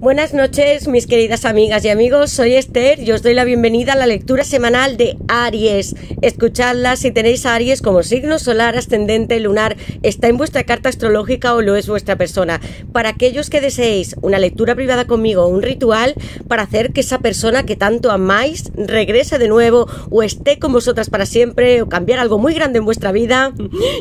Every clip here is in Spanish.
Buenas noches, mis queridas amigas y amigos. Soy Esther y os doy la bienvenida a la lectura semanal de Aries. Escuchadla si tenéis a Aries como signo solar, ascendente, lunar, está en vuestra carta astrológica o lo es vuestra persona. Para aquellos que deseéis una lectura privada conmigo, un ritual para hacer que esa persona que tanto amáis regrese de nuevo o esté con vosotras para siempre o cambiar algo muy grande en vuestra vida,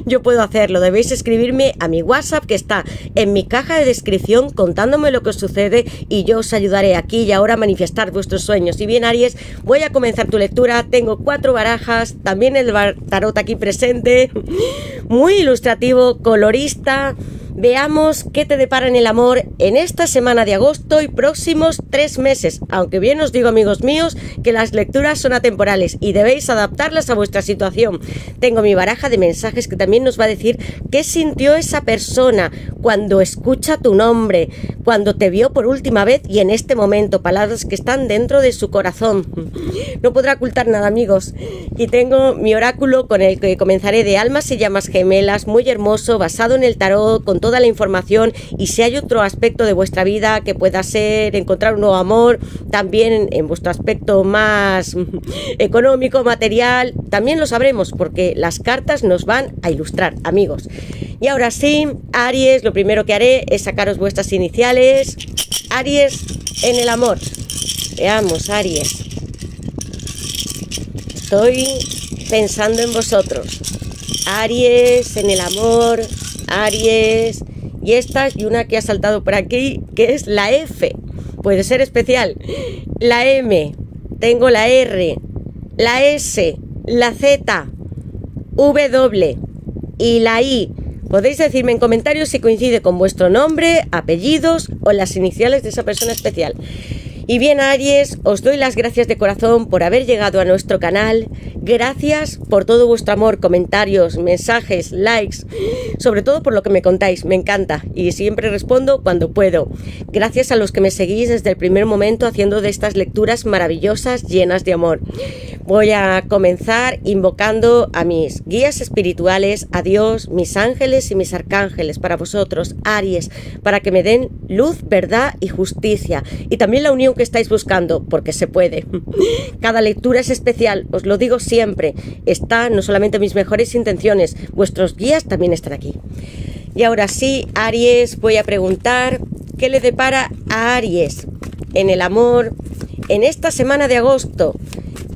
yo puedo hacerlo. Debéis escribirme a mi WhatsApp que está en mi caja de descripción contándome lo que os sucede y yo os ayudaré aquí y ahora a manifestar vuestros sueños. Y bien, Aries, voy a comenzar tu lectura. Tengo cuatro barajas, también el tarot aquí presente, muy ilustrativo, colorista. Veamos qué te depara en el amor en esta semana de agosto y próximos tres meses. Aunque bien os digo, amigos míos, que las lecturas son atemporales y debéis adaptarlas a vuestra situación. Tengo mi baraja de mensajes que también nos va a decir qué sintió esa persona cuando escucha tu nombre, cuando te vio por última vez y en este momento, palabras que están dentro de su corazón. No podrá ocultar nada, amigos. Y tengo mi oráculo con el que comenzaré de almas y llamas gemelas, muy hermoso, basado en el tarot, con todo toda la información y si hay otro aspecto de vuestra vida que pueda ser encontrar un nuevo amor, también en vuestro aspecto más económico, material, también lo sabremos porque las cartas nos van a ilustrar, amigos. Y ahora sí, Aries, lo primero que haré es sacaros vuestras iniciales. Aries en el amor. Veamos, Aries. Estoy pensando en vosotros. Aries en el amor, Aries y esta y una que ha saltado por aquí que es la F. Puede ser especial. La M, tengo la R, la S, la Z, W y la I. Podéis decirme en comentarios si coincide con vuestro nombre, apellidos o las iniciales de esa persona especial. Y bien, Aries, os doy las gracias de corazón por haber llegado a nuestro canal. Gracias por todo vuestro amor, comentarios, mensajes, likes, sobre todo por lo que me contáis, me encanta y siempre respondo cuando puedo. Gracias a los que me seguís desde el primer momento haciendo de estas lecturas maravillosas llenas de amor. Voy a comenzar invocando a mis guías espirituales, a Dios, mis ángeles y mis arcángeles para vosotros, Aries, para que me den luz, verdad y justicia y también la unión que estáis buscando, porque se puede. Cada lectura es especial, os lo digo siempre. Está no solamente mis mejores intenciones, vuestros guías también están aquí. Y ahora sí, Aries, voy a preguntar qué le depara a Aries en el amor en esta semana de agosto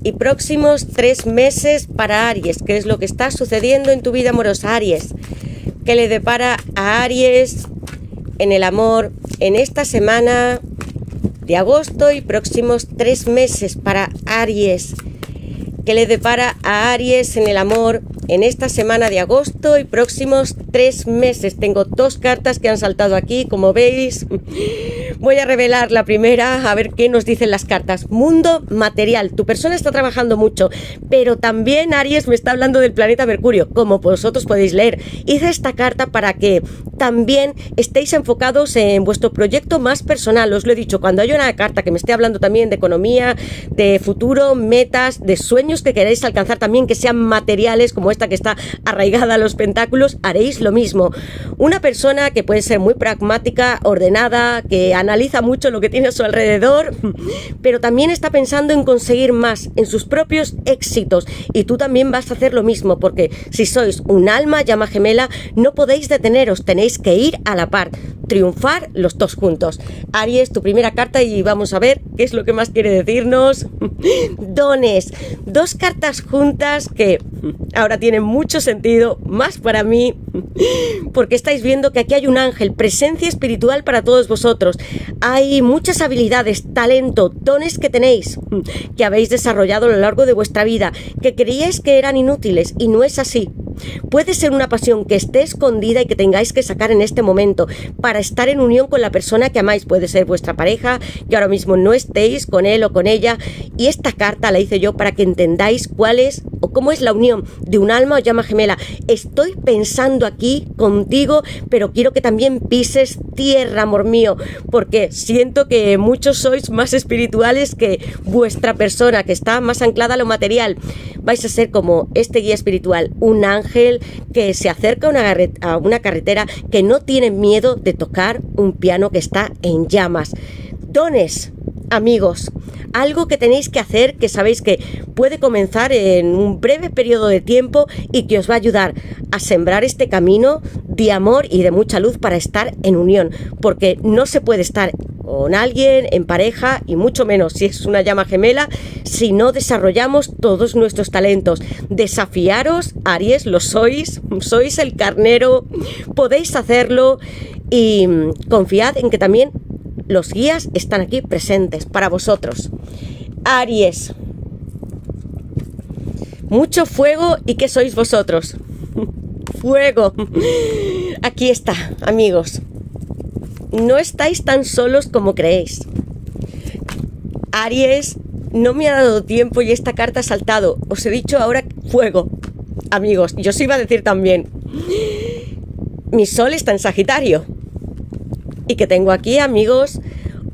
y próximos tres meses para Aries, qué es lo que está sucediendo en tu vida amorosa, Aries. ¿Qué le depara a Aries en el amor en esta semana de agosto y próximos tres meses para Aries. Que le depara a Aries en el amor en esta semana de agosto y próximos tres meses. Tengo dos cartas que han saltado aquí, como veis. Voy a revelar la primera, a ver qué nos dicen las cartas. Mundo material. Tu persona está trabajando mucho, pero también Aries me está hablando del planeta Mercurio, como vosotros podéis leer. Hice esta carta para que también estéis enfocados en vuestro proyecto más personal. Os lo he dicho, cuando hay una carta que me esté hablando también de economía, de futuro, metas, de sueños que queréis alcanzar también, que sean materiales, como esta que está arraigada a los pentáculos, haréis lo mismo. Una persona que puede ser muy pragmática, ordenada, que analiza mucho lo que tiene a su alrededor, pero también está pensando en conseguir más, en sus propios éxitos. Y tú también vas a hacer lo mismo, porque si sois un alma llama gemela, no podéis deteneros, tenéis que ir a la par, triunfar los dos juntos. Aries, tu primera carta y vamos a ver qué es lo que más quiere decirnos. Dones, dos cartas juntas que ahora tienen mucho sentido, más para mí, porque estáis viendo que aquí hay un ángel, presencia espiritual para todos vosotros. Hay muchas habilidades, talento, dones que tenéis, que habéis desarrollado a lo largo de vuestra vida, que creíais que eran inútiles y no es así. Puede ser una pasión que esté escondida y que tengáis que sacar en este momento para estar en unión con la persona que amáis. Puede ser vuestra pareja, que ahora mismo no estéis con él o con ella. Y esta carta la hice yo para que entendáis cuál es o cómo es la unión de un alma o llama gemela. Estoy pensando aquí contigo, pero quiero que también pises tierra, amor mío, siento que muchos sois más espirituales que vuestra persona, que está más anclada a lo material. Vais a ser como este guía espiritual, un ángel ángel que se acerca a una, a una carretera, que no tiene miedo de tocar un piano que está en llamas. Dones, amigos, algo que tenéis que hacer que sabéis que puede comenzar en un breve periodo de tiempo y que os va a ayudar a sembrar este camino de amor y de mucha luz para estar en unión, porque no se puede estar con alguien en pareja y mucho menos si es una llama gemela si no desarrollamos todos nuestros talentos. Desafiaros, Aries, lo sois, sois el carnero, podéis hacerlo y confiad en que también los guías están aquí presentes para vosotros. Aries. Mucho fuego y ¿qué sois vosotros? fuego. Aquí está, amigos. No estáis tan solos como creéis. Aries, no me ha dado tiempo y esta carta ha saltado. Os he dicho ahora fuego. Amigos, yo os iba a decir también. Mi sol está en Sagitario. Que tengo aquí, amigos,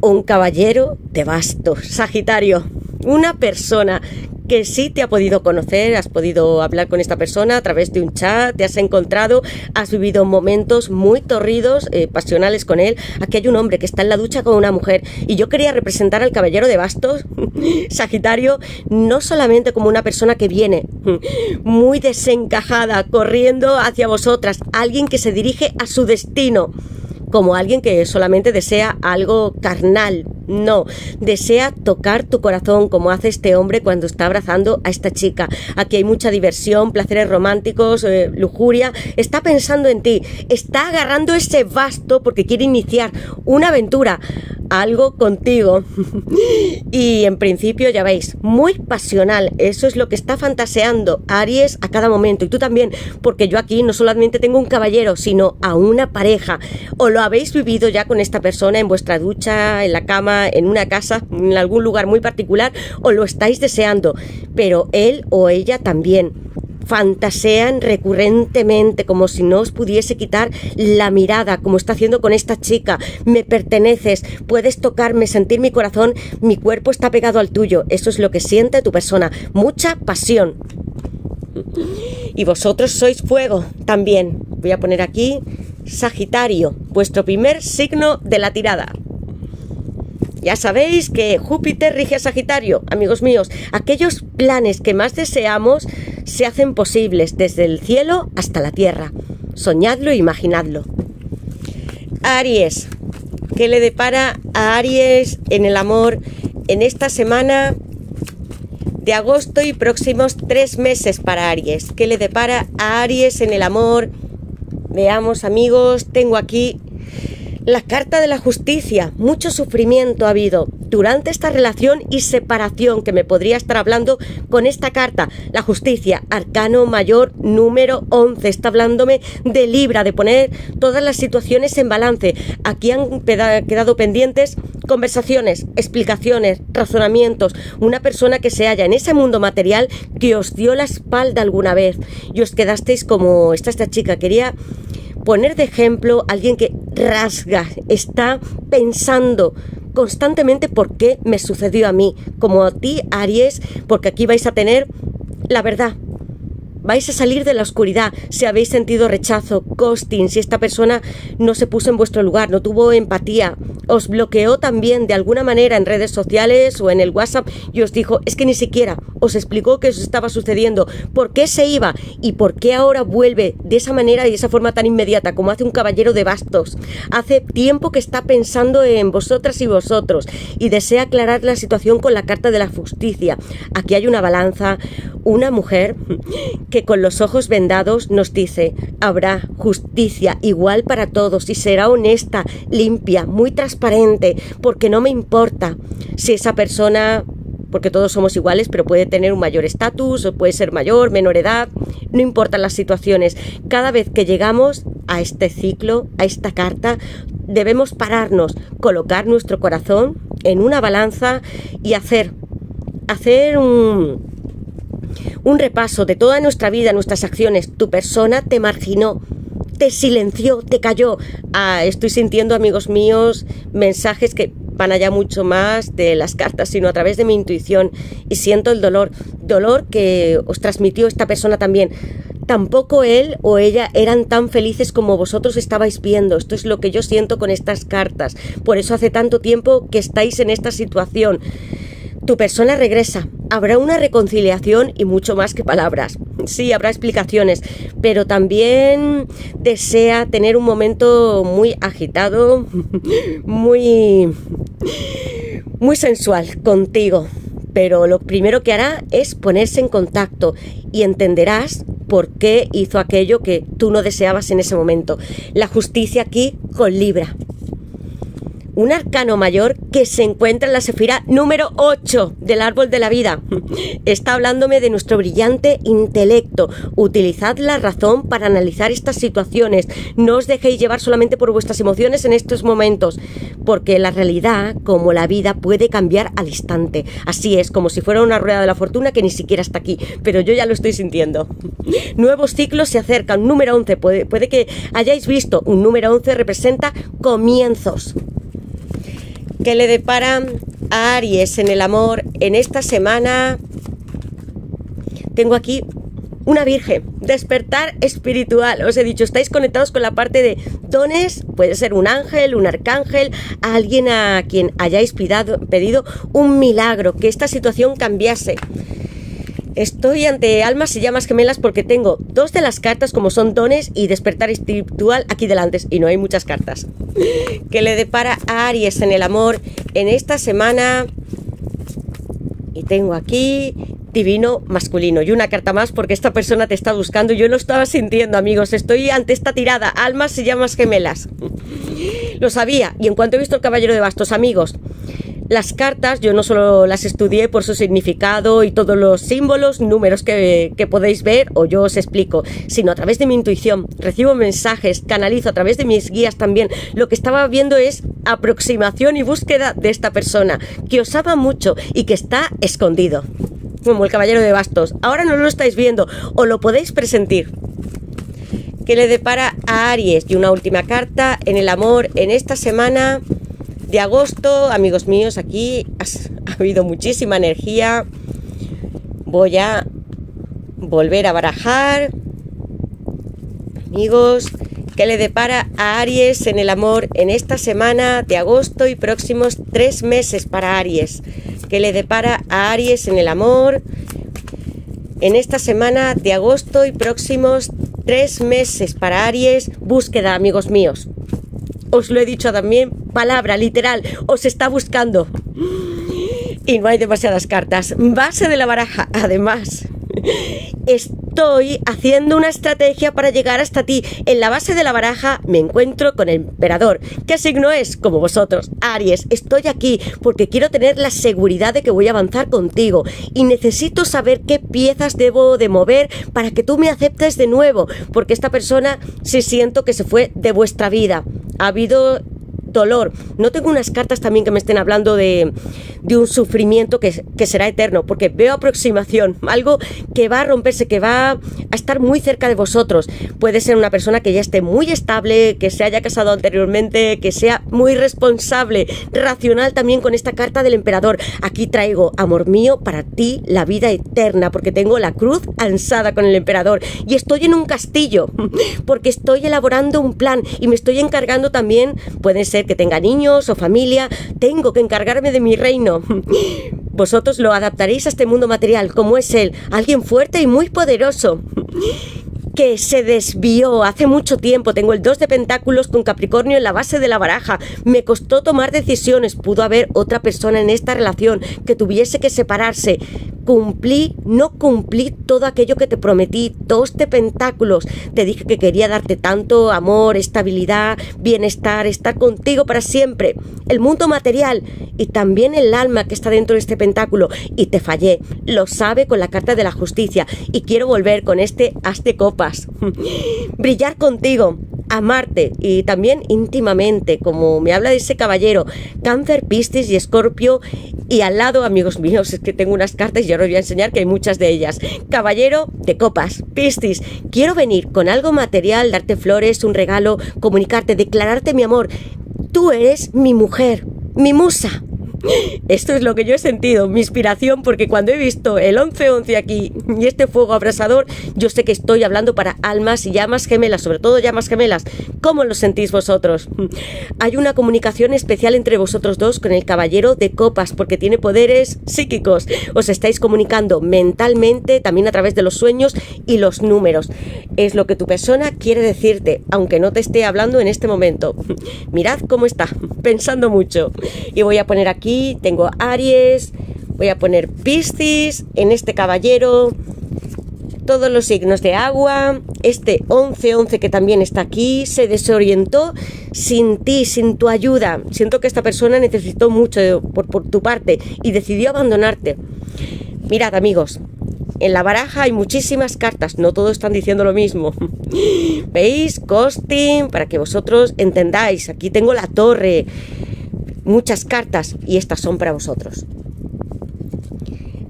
un caballero de bastos, Sagitario. Una persona que sí te ha podido conocer, has podido hablar con esta persona a través de un chat, te has encontrado, has vivido momentos muy torridos, eh, pasionales con él. Aquí hay un hombre que está en la ducha con una mujer y yo quería representar al caballero de bastos, Sagitario, no solamente como una persona que viene muy desencajada, corriendo hacia vosotras, alguien que se dirige a su destino como alguien que solamente desea algo carnal. No, desea tocar tu corazón como hace este hombre cuando está abrazando a esta chica. Aquí hay mucha diversión, placeres románticos, eh, lujuria. Está pensando en ti, está agarrando ese basto porque quiere iniciar una aventura algo contigo. y en principio, ya veis, muy pasional. Eso es lo que está fantaseando Aries a cada momento. Y tú también, porque yo aquí no solamente tengo un caballero, sino a una pareja. O lo habéis vivido ya con esta persona en vuestra ducha, en la cama, en una casa, en algún lugar muy particular, o lo estáis deseando. Pero él o ella también fantasean recurrentemente como si no os pudiese quitar la mirada, como está haciendo con esta chica. Me perteneces, puedes tocarme, sentir mi corazón, mi cuerpo está pegado al tuyo. Eso es lo que siente tu persona. Mucha pasión. Y vosotros sois fuego también. Voy a poner aquí Sagitario, vuestro primer signo de la tirada. Ya sabéis que Júpiter rige a Sagitario, amigos míos. Aquellos planes que más deseamos se hacen posibles desde el cielo hasta la tierra. Soñadlo e imaginadlo. Aries. ¿Qué le depara a Aries en el amor en esta semana de agosto y próximos tres meses para Aries? ¿Qué le depara a Aries en el amor? Veamos amigos, tengo aquí la carta de la justicia, mucho sufrimiento ha habido durante esta relación y separación que me podría estar hablando con esta carta. La justicia, arcano mayor número 11, está hablándome de Libra, de poner todas las situaciones en balance. Aquí han quedado pendientes conversaciones, explicaciones, razonamientos. Una persona que se halla en ese mundo material que os dio la espalda alguna vez y os quedasteis como esta, esta chica. Quería poner de ejemplo a alguien que rasga, está pensando constantemente por qué me sucedió a mí, como a ti, Aries, porque aquí vais a tener la verdad, vais a salir de la oscuridad. Si habéis sentido rechazo, ghosting, si esta persona no se puso en vuestro lugar, no tuvo empatía, os bloqueó también de alguna manera en redes sociales o en el WhatsApp y os dijo, es que ni siquiera os explicó qué os estaba sucediendo, por qué se iba y por qué ahora vuelve de esa manera y de esa forma tan inmediata como hace un caballero de bastos. Hace tiempo que está pensando en vosotras y vosotros y desea aclarar la situación con la carta de la justicia. Aquí hay una balanza, una mujer que con los ojos vendados nos dice, habrá justicia igual para todos y será honesta, limpia, muy transparente, porque no me importa si esa persona porque todos somos iguales, pero puede tener un mayor estatus, o puede ser mayor, menor edad, no importan las situaciones. Cada vez que llegamos a este ciclo, a esta carta, debemos pararnos, colocar nuestro corazón en una balanza y hacer, hacer un repaso de toda nuestra vida, nuestras acciones. Tu persona te marginó, te silenció, te cayó. Ah, estoy sintiendo, amigos míos, mensajes que van allá mucho más de las cartas, sino a través de mi intuición y siento el dolor, dolor que os transmitió esta persona también. tampoco él o ella eran tan felices como vosotros estabais viendo. Esto es lo que yo siento con estas cartas. Por eso hace tanto tiempo que estáis en esta situación. Tu persona regresa. Habrá una reconciliación y mucho más que palabras. Sí, habrá explicaciones, pero también desea tener un momento muy agitado, muy muy sensual contigo. Pero lo primero que hará es ponerse en contacto y entenderás por qué hizo aquello que tú no deseabas en ese momento. La justicia aquí con Libra un arcano mayor que se encuentra en la sefira número 8 del árbol de la vida. Está hablándome de nuestro brillante intelecto. Utilizad la razón para analizar estas situaciones. No os dejéis llevar solamente por vuestras emociones en estos momentos, porque la realidad, como la vida, puede cambiar al instante. Así es, como si fuera una rueda de la fortuna que ni siquiera está aquí, pero yo ya lo estoy sintiendo. Nuevos ciclos se acercan. Número 11, puede, puede que hayáis visto, un número 11 representa comienzos que le depara a Aries en el amor en esta semana. Tengo aquí una virgen, despertar espiritual. Os he dicho, estáis conectados con la parte de dones, puede ser un ángel, un arcángel, alguien a quien hayáis pedido un milagro, que esta situación cambiase. Estoy ante almas y llamas gemelas porque tengo dos de las cartas como son dones y despertar espiritual aquí delante y no hay muchas cartas. Que le depara a Aries en el amor en esta semana. Y tengo aquí divino masculino y una carta más porque esta persona te está buscando. Yo lo estaba sintiendo, amigos. Estoy ante esta tirada, almas y llamas gemelas. Lo sabía y en cuanto he visto el caballero de bastos, amigos, las cartas yo no solo las estudié por su significado y todos los símbolos, números que, podéis ver o yo os explico, sino a través de mi intuición. Recibo mensajes, canalizo a través de mis guías también. Lo que estaba viendo es aproximación y búsqueda de esta persona, que os ama mucho y que está escondido. Como el caballero de bastos. Ahora no lo estáis viendo o lo podéis presentir que le depara a Aries. Y una última carta en el amor en esta semana de agosto, amigos míos, aquí ha habido muchísima energía. Voy a volver a barajar. Amigos, ¿qué le depara a Aries en el amor en esta semana de agosto y próximos tres meses para Aries? ¿Qué le depara a Aries en el amor en esta semana de agosto y próximos tres meses para Aries? Búsqueda, amigos míos. Os lo he dicho también palabra literal, os está buscando. Y no hay demasiadas cartas. Base de la baraja, además. Estoy haciendo una estrategia para llegar hasta ti. En la base de la baraja me encuentro con el emperador. ¿Qué signo es? Como vosotros, Aries. Estoy aquí porque quiero tener la seguridad de que voy a avanzar contigo y necesito saber qué piezas debo de mover para que tú me aceptes de nuevo, porque esta persona sí siento que se fue de vuestra vida. Ha habido dolor. No tengo unas cartas también que me estén hablando de, de un sufrimiento que, que, será eterno, porque veo aproximación, algo que va a romperse, que va a estar muy cerca de vosotros. Puede ser una persona que ya esté muy estable, que se haya casado anteriormente, que sea muy responsable, racional también con esta carta del emperador. Aquí traigo, amor mío, para ti la vida eterna, porque tengo la cruz ansada con el emperador y estoy en un castillo, porque estoy elaborando un plan y me estoy encargando también, puede ser que tenga niños o familia, tengo que encargarme de mi reino. Vosotros lo adaptaréis a este mundo material, como es él, alguien fuerte y muy poderoso que se desvió hace mucho tiempo. Tengo el 2 de pentáculos con Capricornio en la base de la baraja. Me costó tomar decisiones. Pudo haber otra persona en esta relación que tuviese que separarse. Cumplí, no cumplí todo aquello que te prometí. Dos de pentáculos. Te dije que quería darte tanto amor, estabilidad, bienestar, estar contigo para siempre. El mundo material y también el alma que está dentro de este pentáculo. Y te fallé. Lo sabe con la carta de la justicia. Y quiero volver con este de copa brillar contigo, amarte y también íntimamente, como me habla de ese caballero, cáncer, piscis y escorpio, y al lado, amigos míos, es que tengo unas cartas y ahora os voy a enseñar que hay muchas de ellas. Caballero de copas, piscis, quiero venir con algo material, darte flores, un regalo, comunicarte, declararte mi amor. Tú eres mi mujer, mi musa, Esto es lo que yo he sentido, mi inspiración, porque cuando he visto el 11-11 aquí y este fuego abrasador, yo sé que estoy hablando para almas y llamas gemelas, sobre todo llamas gemelas. ¿Cómo lo sentís vosotros? Hay una comunicación especial entre vosotros dos con el caballero de copas, porque tiene poderes psíquicos. Os estáis comunicando mentalmente, también a través de los sueños y los números. Es lo que tu persona quiere decirte, aunque no te esté hablando en este momento. Mirad cómo está, pensando mucho. Y voy a poner tengo Aries, voy a poner Piscis en este caballero, todos los signos de agua, este 11-11 que también está aquí, se desorientó sin ti, sin tu ayuda. Siento que esta persona necesitó mucho por, por tu parte y decidió abandonarte. Mirad amigos, en la baraja hay muchísimas cartas, no todos están diciendo lo mismo. ¿Veis? Costing, para que vosotros entendáis. Aquí tengo la torre, muchas cartas y estas son para vosotros.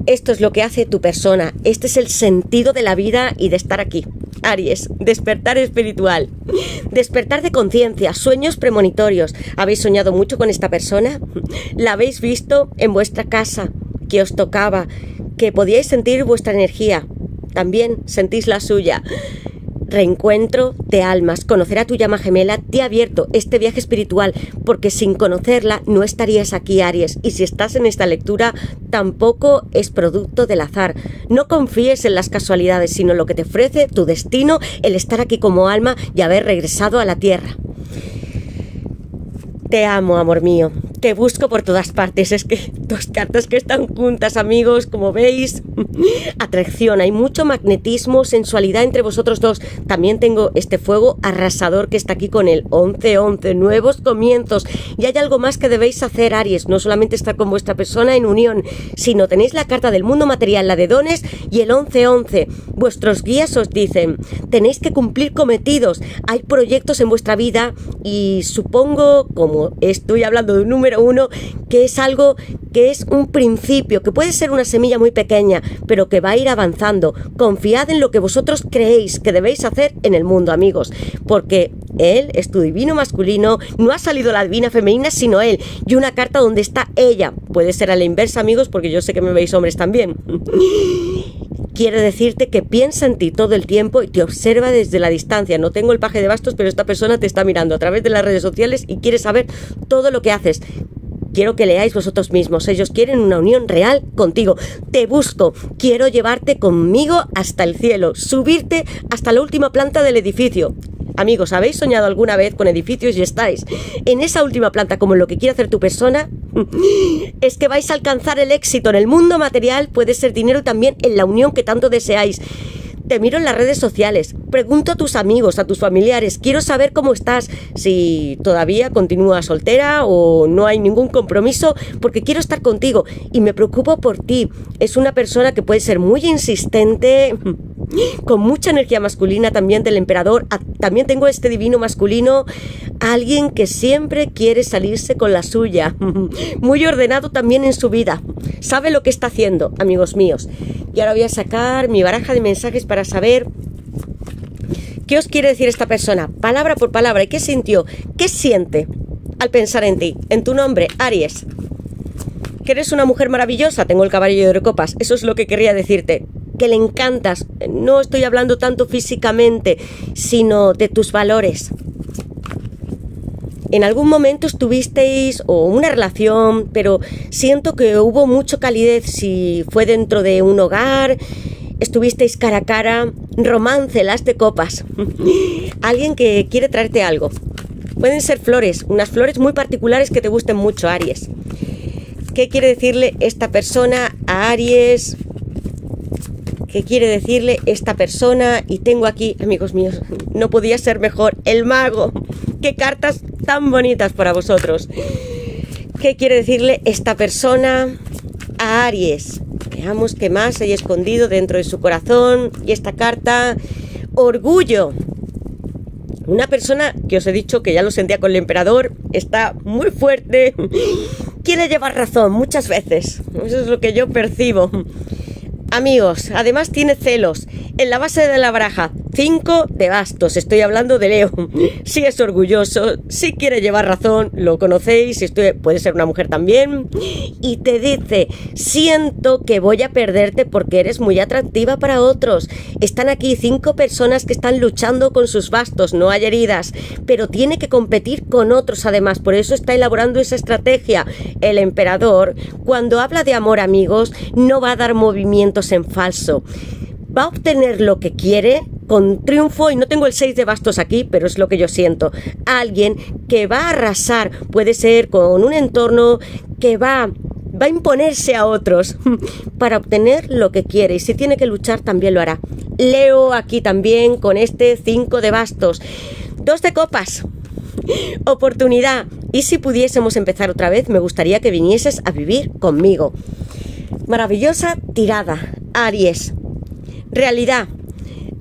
Esto es lo que hace tu persona, este es el sentido de la vida y de estar aquí. Aries, despertar espiritual, despertar de conciencia, sueños premonitorios. ¿Habéis soñado mucho con esta persona? ¿La habéis visto en vuestra casa? que os tocaba? que podíais sentir vuestra energía, también sentís la suya. Reencuentro de almas, conocer a tu llama gemela te ha abierto este viaje espiritual, porque sin conocerla no estarías aquí, Aries, y si estás en esta lectura tampoco es producto del azar. No confíes en las casualidades, sino lo que te ofrece tu destino, el estar aquí como alma y haber regresado a la tierra. Te amo, amor mío. Te busco por todas partes. Es que dos cartas que están juntas, amigos, como veis. Atracción, hay mucho magnetismo, sensualidad entre vosotros dos. También tengo este fuego arrasador que está aquí con el 11-11, nuevos comienzos. Y hay algo más que debéis hacer, Aries. No solamente estar con vuestra persona en unión, sino tenéis la carta del mundo material, la de dones y el 11-11. Vuestros guías os dicen, tenéis que cumplir cometidos. Hay proyectos en vuestra vida y supongo, como estoy hablando de un número uno, que es algo que es un principio, que puede ser una semilla muy pequeña, pero que va a ir avanzando. Confiad en lo que vosotros creéis que debéis hacer en el mundo, amigos, porque él es tu divino masculino, no ha salido la divina femenina, sino él, y una carta donde está ella. Puede ser a la inversa, amigos, porque yo sé que me veis hombres también. quiere decirte que piensa en ti todo el tiempo y te observa desde la distancia. No tengo el paje de bastos, pero esta persona te está mirando a través de las redes sociales y quiere saber todo lo que haces. Quiero que leáis vosotros mismos. Ellos quieren una unión real contigo. Te busco. Quiero llevarte conmigo hasta el cielo. Subirte hasta la última planta del edificio. Amigos, ¿habéis soñado alguna vez con edificios y estáis en esa última planta como lo que quiere hacer tu persona? Es que vais a alcanzar el éxito en el mundo material, puede ser dinero también en la unión que tanto deseáis. Te miro en las redes sociales, pregunto a tus amigos, a tus familiares, quiero saber cómo estás, si todavía continúas soltera o no hay ningún compromiso, porque quiero estar contigo y me preocupo por ti. Es una persona que puede ser muy insistente, con mucha energía masculina también del emperador. Ah, también tengo este divino masculino, alguien que siempre quiere salirse con la suya, muy ordenado también en su vida. Sabe lo que está haciendo, amigos míos. Y ahora voy a sacar mi baraja de mensajes para saber qué os quiere decir esta persona, palabra por palabra, y qué sintió, qué siente al pensar en ti, en tu nombre, Aries. Que eres una mujer maravillosa, tengo el caballero de copas, eso es lo que quería decirte, que le encantas, no estoy hablando tanto físicamente, sino de tus valores. En algún momento estuvisteis o una relación, pero siento que hubo mucho calidez si fue dentro de un hogar, estuvisteis cara a cara, romance, las de copas. Alguien que quiere traerte algo. Pueden ser flores, unas flores muy particulares que te gusten mucho, Aries. ¿Qué quiere decirle esta persona a Aries? ¿Qué quiere decirle esta persona? Y tengo aquí, amigos míos, no podía ser mejor, el mago. ¡Qué cartas tan bonitas para vosotros! ¿Qué quiere decirle esta persona a Aries? Veamos qué más hay escondido dentro de su corazón. Y esta carta, orgullo. Una persona que os he dicho que ya lo sentía con el emperador, está muy fuerte, quiere llevar razón muchas veces. Eso es lo que yo percibo. Amigos, además tiene celos. En la base de la baraja 5 de bastos, estoy hablando de Leo. Si es orgulloso, si quiere llevar razón, lo conocéis, estoy, puede ser una mujer también, y te dice, siento que voy a perderte porque eres muy atractiva para otros. Están aquí cinco personas que están luchando con sus bastos, no hay heridas, pero tiene que competir con otros además, por eso está elaborando esa estrategia. El emperador, cuando habla de amor amigos, no va a dar movimientos en falso va a obtener lo que quiere con triunfo, y no tengo el 6 de bastos aquí, pero es lo que yo siento, alguien que va a arrasar, puede ser con un entorno que va va a imponerse a otros para obtener lo que quiere y si tiene que luchar también lo hará. Leo aquí también con este 5 de bastos. Dos de copas. Oportunidad. Y si pudiésemos empezar otra vez, me gustaría que vinieses a vivir conmigo. Maravillosa tirada. Aries. Realidad.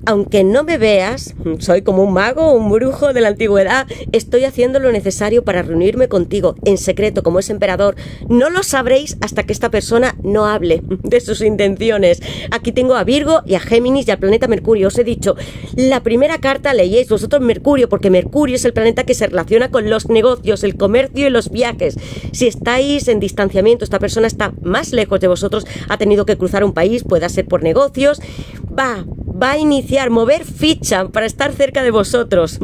Aunque no me veas, soy como un mago un brujo de la antigüedad, estoy haciendo lo necesario para reunirme contigo en secreto como es emperador. No lo sabréis hasta que esta persona no hable de sus intenciones. Aquí tengo a Virgo y a Géminis y al planeta Mercurio. Os he dicho, la primera carta leíais vosotros Mercurio, porque Mercurio es el planeta que se relaciona con los negocios, el comercio y los viajes. Si estáis en distanciamiento, esta persona está más lejos de vosotros, ha tenido que cruzar un país, pueda ser por negocios, va va a iniciar, mover ficha para estar cerca de vosotros.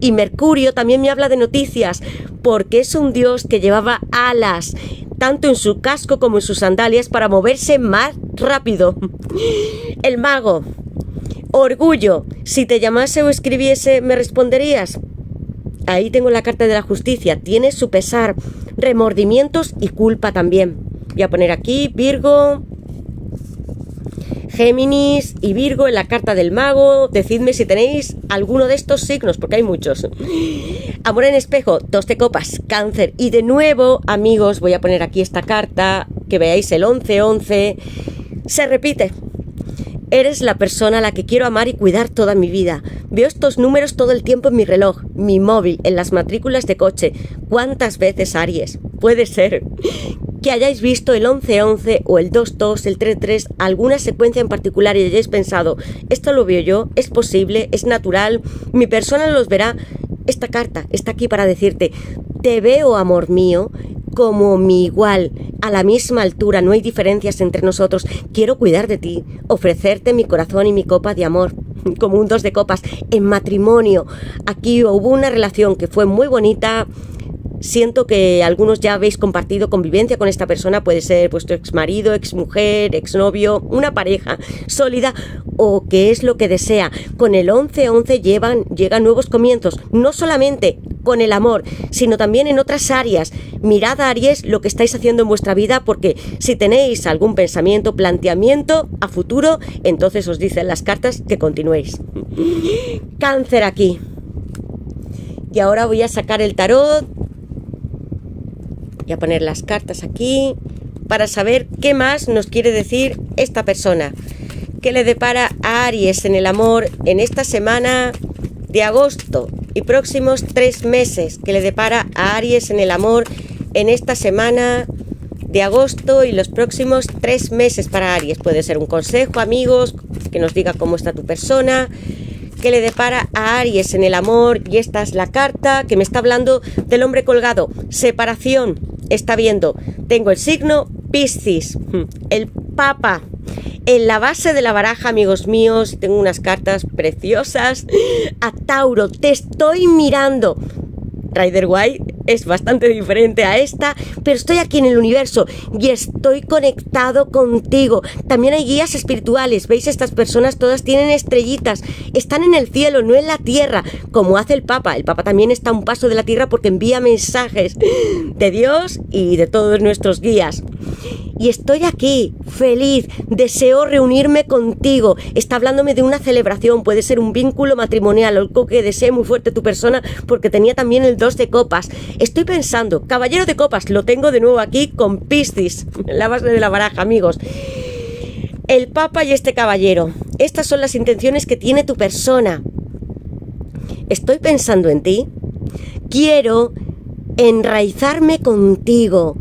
Y Mercurio también me habla de noticias, porque es un dios que llevaba alas, tanto en su casco como en sus sandalias, para moverse más rápido. El mago. Orgullo. Si te llamase o escribiese, ¿me responderías? Ahí tengo la carta de la justicia. Tiene su pesar, remordimientos y culpa también. Voy a poner aquí Virgo, Géminis y Virgo en la carta del mago. Decidme si tenéis alguno de estos signos, porque hay muchos. Amor en espejo, dos de copas, cáncer. Y de nuevo, amigos, voy a poner aquí esta carta, que veáis el 11-11. Se repite. Eres la persona a la que quiero amar y cuidar toda mi vida. Veo estos números todo el tiempo en mi reloj, mi móvil, en las matrículas de coche. ¿Cuántas veces, Aries? Puede ser que hayáis visto el 11-11 o el 2-2, el 3-3, alguna secuencia en particular y hayáis pensado, esto lo veo yo, es posible, es natural, mi persona los verá. Esta carta está aquí para decirte, te veo, amor mío, como mi igual, a la misma altura, no hay diferencias entre nosotros. Quiero cuidar de ti, ofrecerte mi corazón y mi copa de amor, como un dos de copas, en matrimonio. Aquí hubo una relación que fue muy bonita, siento que algunos ya habéis compartido convivencia con esta persona, puede ser vuestro ex marido, ex mujer, ex novio, una pareja sólida o que es lo que desea. Con el 11-11 llevan, llegan nuevos comienzos, no solamente con el amor, sino también en otras áreas. Mirad, Aries, lo que estáis haciendo en vuestra vida, porque si tenéis algún pensamiento, planteamiento a futuro, entonces os dicen las cartas que continuéis. Cáncer aquí. Y ahora voy a sacar el tarot Voy a poner las cartas aquí para saber qué más nos quiere decir esta persona. ¿Qué le depara a Aries en el amor en esta semana de agosto y próximos tres meses? ¿Qué le depara a Aries en el amor en esta semana de agosto y los próximos tres meses para Aries? Puede ser un consejo, amigos, que nos diga cómo está tu persona que le depara a Aries en el amor y esta es la carta que me está hablando del hombre colgado, separación, está viendo, tengo el signo Piscis, el Papa. En la base de la baraja, amigos míos, tengo unas cartas preciosas. A Tauro, te estoy mirando. Rider White es bastante diferente a esta, pero estoy aquí en el universo y estoy conectado contigo. También hay guías espirituales, veis estas personas todas tienen estrellitas, están en el cielo, no en la tierra, como hace el Papa. El Papa también está a un paso de la tierra porque envía mensajes de Dios y de todos nuestros guías y estoy aquí, feliz, deseo reunirme contigo. Está hablándome de una celebración, puede ser un vínculo matrimonial, algo que desee muy fuerte tu persona, porque tenía también el dos de copas. Estoy pensando, caballero de copas, lo tengo de nuevo aquí con Piscis, la base de la baraja, amigos. El Papa y este caballero. Estas son las intenciones que tiene tu persona. Estoy pensando en ti. Quiero enraizarme contigo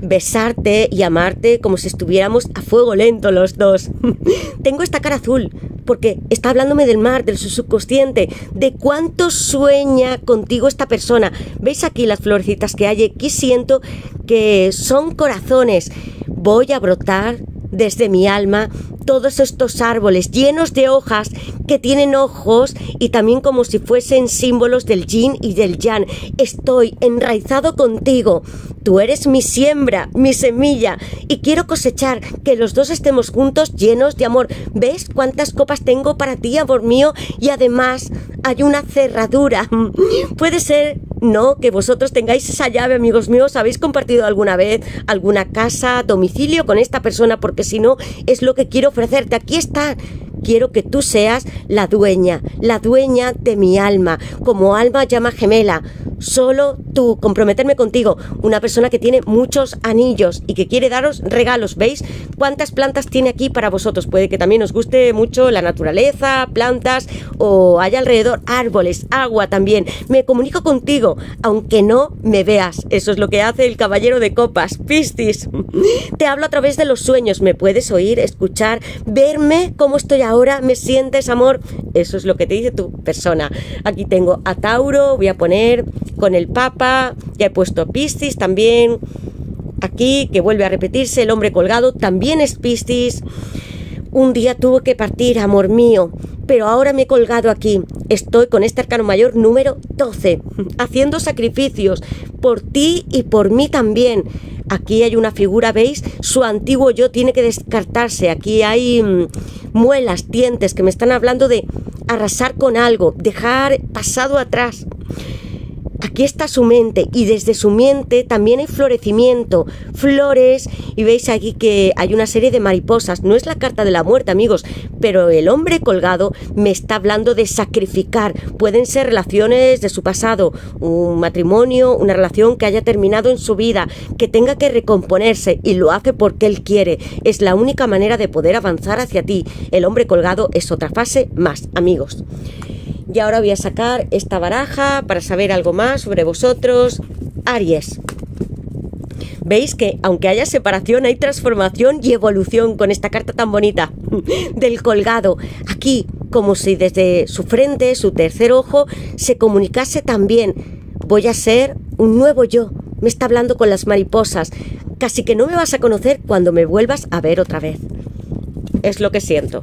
besarte y amarte como si estuviéramos a fuego lento los dos. Tengo esta cara azul, porque está hablándome del mar, del subconsciente, de cuánto sueña contigo esta persona. ¿Veis aquí las florecitas que hay? Aquí siento que son corazones. Voy a brotar desde mi alma todos estos árboles llenos de hojas que tienen ojos y también como si fuesen símbolos del yin y del yang. Estoy enraizado contigo. Tú eres mi siembra, mi semilla y quiero cosechar que los dos estemos juntos llenos de amor. ¿Ves cuántas copas tengo para ti, amor mío? Y además hay una cerradura. Puede ser no, que vosotros tengáis esa llave, amigos míos. ¿Habéis compartido alguna vez alguna casa, domicilio con esta persona? Porque si no, es lo que quiero ofrecerte. Aquí está. Quiero que tú seas la dueña, la dueña de mi alma, como alma llama gemela solo tú, comprometerme contigo, una persona que tiene muchos anillos y que quiere daros regalos. ¿Veis cuántas plantas tiene aquí para vosotros? Puede que también os guste mucho la naturaleza, plantas o haya alrededor árboles, agua también. Me comunico contigo, aunque no me veas. Eso es lo que hace el caballero de copas, Pistis. Te hablo a través de los sueños. Me puedes oír, escuchar, verme cómo estoy ahora, me sientes amor. Eso es lo que te dice tu persona. Aquí tengo a Tauro, voy a poner con el Papa, ya he puesto Piscis también, aquí que vuelve a repetirse, el hombre colgado también es Piscis. Un día tuvo que partir, amor mío, pero ahora me he colgado aquí. Estoy con este arcano mayor número 12, haciendo sacrificios por ti y por mí también. Aquí hay una figura, ¿veis? Su antiguo yo tiene que descartarse. Aquí hay mm, muelas, dientes que me están hablando de arrasar con algo, dejar pasado atrás. Aquí está su mente y desde su mente también hay florecimiento, flores y veis aquí que hay una serie de mariposas. No es la carta de la muerte amigos, pero el hombre colgado me está hablando de sacrificar. Pueden ser relaciones de su pasado, un matrimonio, una relación que haya terminado en su vida, que tenga que recomponerse y lo hace porque él quiere. Es la única manera de poder avanzar hacia ti. El hombre colgado es otra fase más amigos. Y ahora voy a sacar esta baraja para saber algo más sobre vosotros. Aries. Veis que aunque haya separación, hay transformación y evolución con esta carta tan bonita del colgado. Aquí, como si desde su frente, su tercer ojo, se comunicase también. Voy a ser un nuevo yo. Me está hablando con las mariposas. Casi que no me vas a conocer cuando me vuelvas a ver otra vez. Es lo que siento.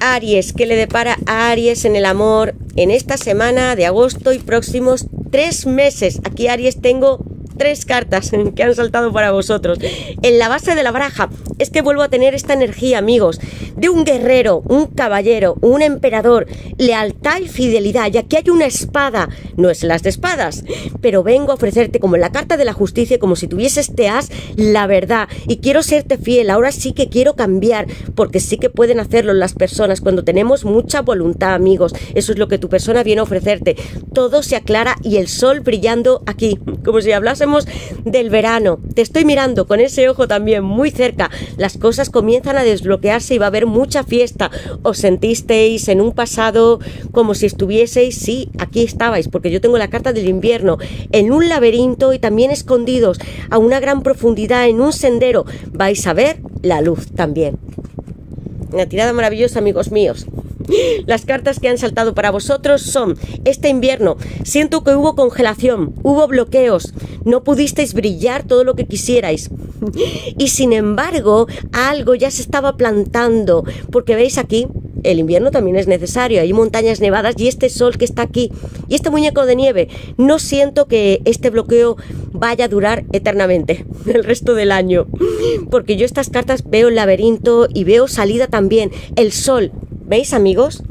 Aries, ¿qué le depara a Aries en el amor en esta semana de agosto y próximos tres meses? Aquí Aries tengo tres cartas que han saltado para vosotros. En la base de la baraja es que vuelvo a tener esta energía, amigos, de un guerrero, un caballero, un emperador, lealtad y fidelidad. Y aquí hay una espada, no es las de espadas, pero vengo a ofrecerte como en la carta de la justicia, como si tuvieses este as, la verdad. Y quiero serte fiel, ahora sí que quiero cambiar, porque sí que pueden hacerlo las personas cuando tenemos mucha voluntad, amigos. Eso es lo que tu persona viene a ofrecerte. Todo se aclara y el sol brillando aquí, como si del verano. Te estoy mirando con ese ojo también muy cerca. Las cosas comienzan a desbloquearse y va a haber mucha fiesta. Os sentisteis en un pasado como si estuvieseis, sí, aquí estabais, porque yo tengo la carta del invierno, en un laberinto y también escondidos a una gran profundidad en un sendero. Vais a ver la luz también. Una tirada maravillosa, amigos míos. Las cartas que han saltado para vosotros son, este invierno, siento que hubo congelación, hubo bloqueos, no pudisteis brillar todo lo que quisierais. Y sin embargo, algo ya se estaba plantando, porque veis aquí, el invierno también es necesario, hay montañas nevadas y este sol que está aquí y este muñeco de nieve, no siento que este bloqueo vaya a durar eternamente el resto del año, porque yo estas cartas veo el laberinto y veo salida también, el sol, ¿Veis amigos?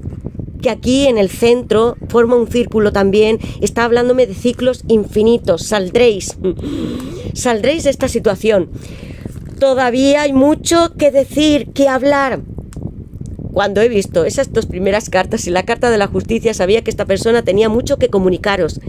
Que aquí en el centro forma un círculo también, está hablándome de ciclos infinitos, saldréis, saldréis de esta situación. Todavía hay mucho que decir, que hablar. Cuando he visto esas dos primeras cartas y la carta de la justicia, sabía que esta persona tenía mucho que comunicaros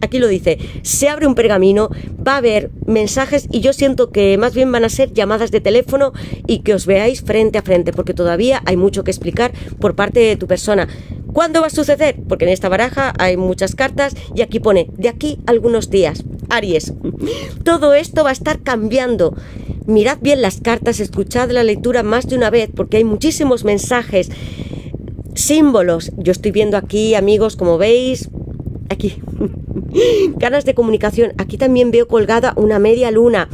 aquí lo dice, se abre un pergamino, va a haber mensajes y yo siento que más bien van a ser llamadas de teléfono y que os veáis frente a frente, porque todavía hay mucho que explicar por parte de tu persona. ¿Cuándo va a suceder? Porque en esta baraja hay muchas cartas y aquí pone, de aquí algunos días. Aries, todo esto va a estar cambiando. Mirad bien las cartas, escuchad la lectura más de una vez porque hay muchísimos mensajes símbolos. Yo estoy viendo aquí, amigos, como veis, aquí, ganas de comunicación. Aquí también veo colgada una media luna,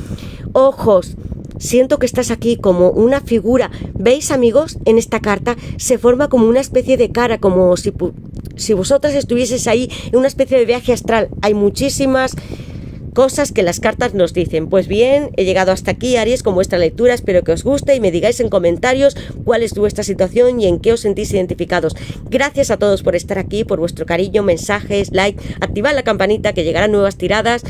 ojos. Siento que estás aquí como una figura. ¿Veis, amigos? En esta carta se forma como una especie de cara, como si, si vosotras estuvieses ahí en una especie de viaje astral. Hay muchísimas cosas que las cartas nos dicen. Pues bien, he llegado hasta aquí, Aries, con vuestra lectura. Espero que os guste y me digáis en comentarios cuál es vuestra situación y en qué os sentís identificados. Gracias a todos por estar aquí, por vuestro cariño, mensajes, like, activad la campanita que llegarán nuevas tiradas.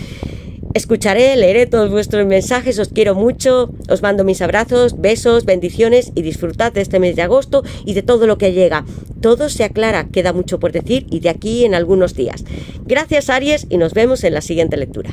Escucharé, leeré todos vuestros mensajes, os quiero mucho, os mando mis abrazos, besos, bendiciones y disfrutad de este mes de agosto y de todo lo que llega. Todo se aclara, queda mucho por decir y de aquí en algunos días. Gracias Aries y nos vemos en la siguiente lectura.